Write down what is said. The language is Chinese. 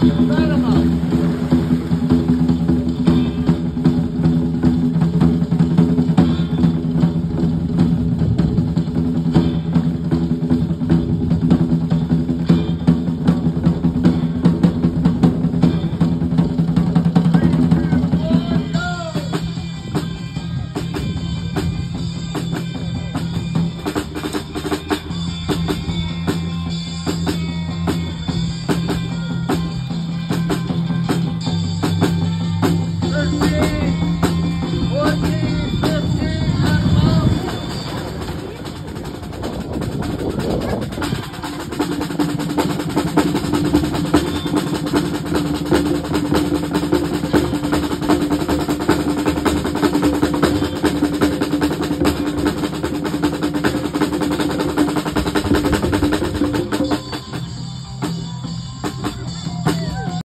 摔了吗？Thank you.